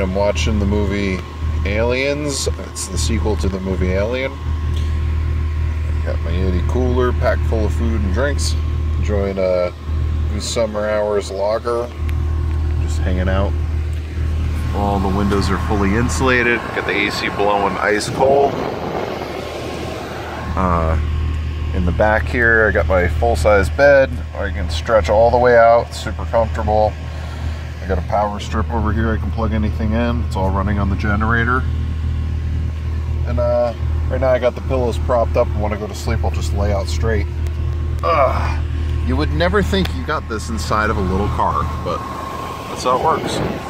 tonight I'm watching the movie Aliens. It's the sequel to the movie Alien. Got my Yeti cooler packed full of food and drinks. Enjoying a Goose Summer Hours lager. Just hanging out. All the windows are fully insulated. Got the AC blowing ice cold. Uh, in the back here, I got my full-size bed. I can stretch all the way out. Super comfortable. Got a power strip over here. I can plug anything in. It's all running on the generator. And uh, right now I got the pillows propped up. And when I go to sleep, I'll just lay out straight. Ugh. You would never think you got this inside of a little car, but that's how it works.